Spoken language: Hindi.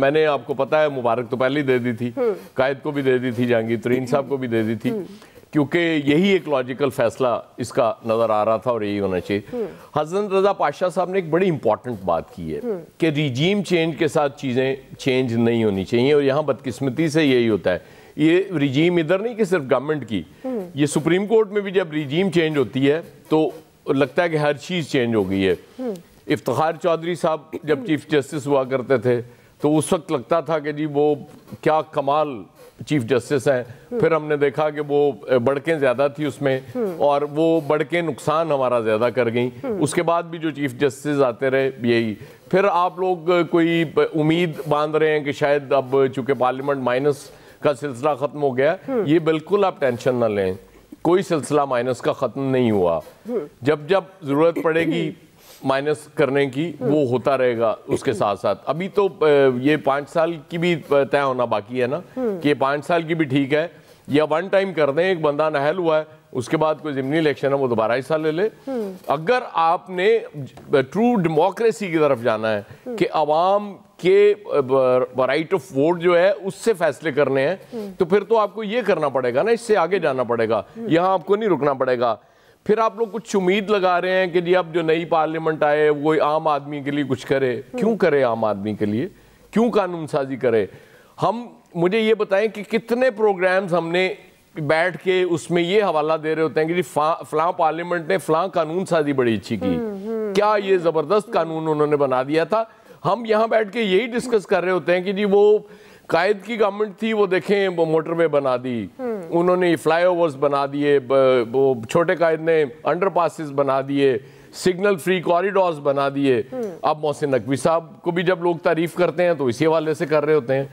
मैंने आपको पता है मुबारक तो पहले ही दे दी थी। कायद को भी दे दी थी जहांगीर तरीन साहब को भी दे दी थी। क्योंकि यही एक लॉजिकल फैसला इसका नज़र आ रहा था और यही होना चाहिए। हज़रत रजा पाशा साहब ने एक बड़ी इंपॉर्टेंट बात की है कि रिजीम चेंज के साथ चीज़ें चेंज नहीं होनी चाहिए और यहाँ बदकिस्मती से यही होता है। ये रिजीम इधर नहीं कि सिर्फ़ गवर्नमेंट की। ये सुप्रीम कोर्ट में भी जब रिजीम चेंज होती है तो लगता है कि हर चीज़ चेंज हो गई है। इफ्तार चौधरी साहब जब चीफ जस्टिस हुआ करते थे तो उस वक्त लगता था कि जी वो क्या कमाल चीफ जस्टिस हैं। फिर हमने देखा कि वो बढ़कें ज़्यादा थी उसमें और वो बढ़कें नुकसान हमारा ज़्यादा कर गई। उसके बाद भी जो चीफ जस्टिस आते रहे, यही। फिर आप लोग कोई उम्मीद बाँध रहे हैं कि शायद अब चूँकि पार्लियामेंट माइनस का सिलसिला ख़त्म हो गया, ये बिल्कुल आप टेंशन ना लें। कोई सिलसिला माइनस का ख़त्म नहीं हुआ। जब जब ज़रूरत पड़ेगी माइनस करने की वो होता रहेगा उसके साथ साथ। अभी तो ये पाँच साल की भी तय होना बाकी है ना, कि ये पाँच साल की भी ठीक है, या वन टाइम कर दें, एक बंदा नहल हुआ है, उसके बाद कोई जिमनी इलेक्शन है, वो दोबारा हिस्सा ले ले। अगर आपने ट्रू डेमोक्रेसी की तरफ़ जाना है, कि आवाम के राइट ऑफ़ वोट जो है, उससे फैसले करने हैं तो फिर तो आपको ये करना पड़ेगा ना, इससे आगे जाना पड़ेगा। यहाँ आपको नहीं रुकना पड़ेगा। फिर आप लोग कुछ उम्मीद लगा रहे हैं कि जी अब जो नई पार्लियामेंट आए वो आम आदमी के लिए कुछ करे। क्यों करे आम आदमी के लिए? क्यों कानून साजी करे? हम मुझे ये बताएँ कि कितने प्रोग्राम्स हमने बैठ के उसमें ये हवाला दे रहे होते हैं कि जी फलां पार्लियामेंट ने फलां कानून साजी बड़ी अच्छी की। हम्म, हम्म। क्या ये ज़बरदस्त कानून उन्होंने बना दिया था? हम यहाँ बैठ के यही डिस्कस कर रहे होते हैं कि जी वो कायद की गवर्नमेंट थी वो देखें वो मोटरवे बना दी। उन्होंने फ्लाईओवर्स बना दिए वो छोटे कायद ने अंडरपासिस बना दिए सिग्नल फ्री कॉरिडोर्स बना दिए। अब मोहसिन नकवी साहब को भी जब लोग तारीफ़ करते हैं तो इसी हवाले से कर रहे होते हैं।